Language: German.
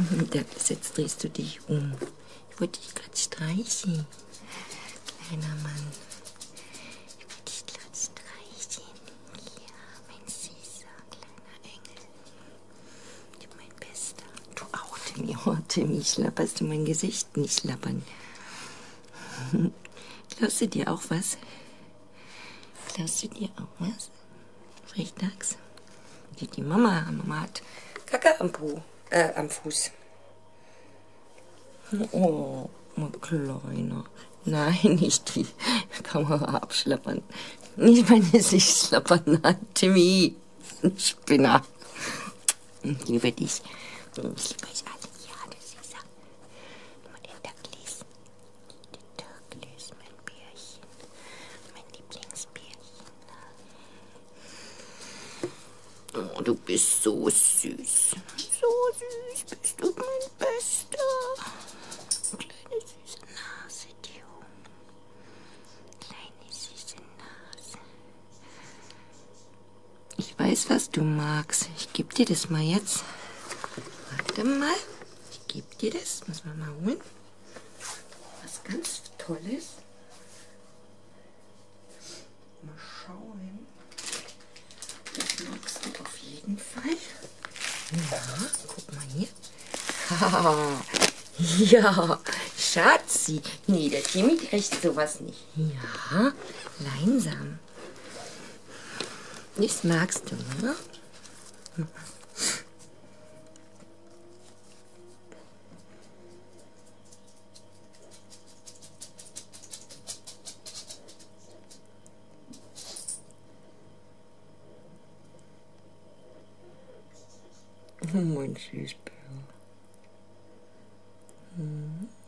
Jetzt drehst du dich um. Ich wollte dich gerade streicheln. Kleiner Mann. Ich wollte dich gerade streicheln. Ja, mein süßer kleiner Engel. Du mein Bester. Du auch, Timmy. Oh, Timmy, schlapperst du mein Gesicht nicht schlappern. Klaust du dir auch was? Klaust du dir auch was? Frechdachs? Die Mama, Mama hat Kacke am Po, äh, am Fuß. Oh, mein Kleiner. Nein, nicht die Kamera abschlappern. Nicht mein Gesicht schlappern, Timmy. Spinner. Ich liebe dich. Ich liebe euch alle. Ja, das ist er. Nur den Douglas. Den Douglas, mein Bärchen. Mein Lieblingsbärchen. Oh, du bist so süß. Süß bist du mein Bester. Kleine süße Nase, Dio. Kleine süße Nase. Ich weiß, was du magst. Ich geb dir das mal jetzt. Warte mal. Ich geb dir das. Muss man mal holen. Was ganz Tolles. Mal schauen. Das magst du auf jeden Fall. Ja, guck mal hier. Ja, Schatzi. Nee, der Timmy kriegt sowas nicht. Ja, langsam. Das magst du, ne? Winchester Bill. Mm -hmm.